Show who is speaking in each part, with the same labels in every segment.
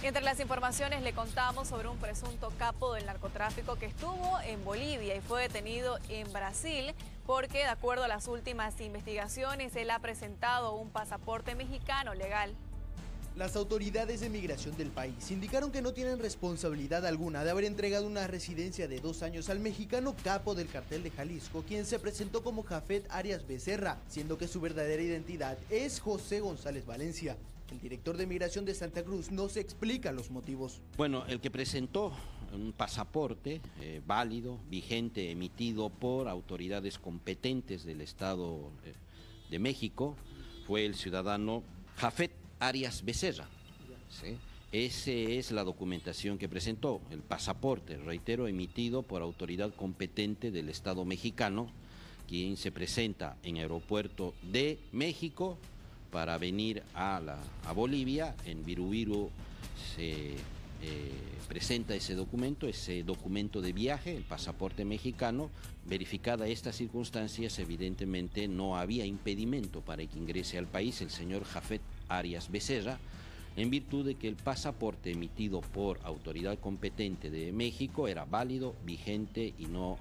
Speaker 1: Entre las informaciones le contamos sobre un presunto capo del narcotráfico que estuvo en Bolivia y fue detenido en Brasil porque, de acuerdo a las últimas investigaciones, él ha presentado un pasaporte mexicano legal.
Speaker 2: Las autoridades de migración del país indicaron que no tienen responsabilidad alguna de haber entregado una residencia de dos años al mexicano capo del cartel de Jalisco, quien se presentó como Jafet Arias Becerra, siendo que su verdadera identidad es José González Valencia. El director de migración de Santa Cruz no se explica los motivos.
Speaker 3: Bueno, el que presentó un pasaporte eh, válido, vigente, emitido por autoridades competentes del Estado eh, de México, fue el ciudadano Jafet Arias Becerra. Esa es la documentación que presentó, el pasaporte, reitero, emitido por autoridad competente del Estado mexicano, quien se presenta en aeropuerto de México para venir a, la, a Bolivia. En Virubiru se eh, presenta ese documento, ese documento de viaje, el pasaporte mexicano. Verificada estas circunstancias, evidentemente no había impedimento para que ingrese al país el señor Jafet Arias Becerra, en virtud de que el pasaporte emitido por autoridad competente de México era válido, vigente y no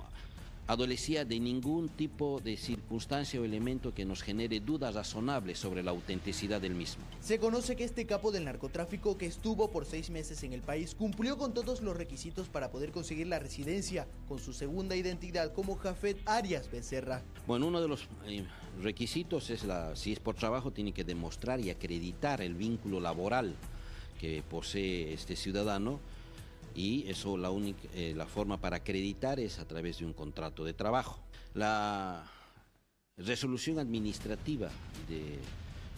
Speaker 3: adolecía de ningún tipo de circunstancia o elemento que nos genere dudas razonables sobre la autenticidad del mismo.
Speaker 2: Se conoce que este capo del narcotráfico que estuvo por seis meses en el país cumplió con todos los requisitos para poder conseguir la residencia con su segunda identidad como Jafet Arias Becerra.
Speaker 3: Bueno, uno de los eh, requisitos es la, si es por trabajo, tiene que demostrar y acreditar el vínculo laboral que posee este ciudadano y eso la, única, eh, la forma para acreditar es a través de un contrato de trabajo. La resolución administrativa de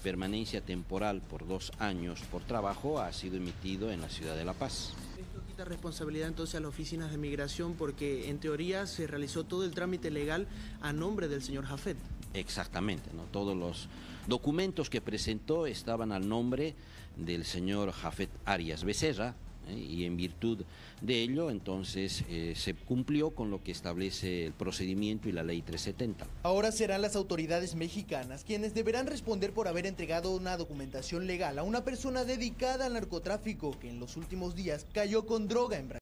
Speaker 3: permanencia temporal por dos años por trabajo ha sido emitido en la ciudad de La Paz.
Speaker 2: Esto quita responsabilidad entonces a las oficinas de migración porque en teoría se realizó todo el trámite legal a nombre del señor Jafet.
Speaker 3: Exactamente, ¿no? todos los documentos que presentó estaban al nombre del señor Jafet Arias Becerra, ¿eh? y en virtud de ello entonces eh, se cumplió con lo que establece el procedimiento y la ley 370.
Speaker 2: Ahora serán las autoridades mexicanas quienes deberán responder por haber entregado una documentación legal a una persona dedicada al narcotráfico que en los últimos días cayó con droga en Brasil.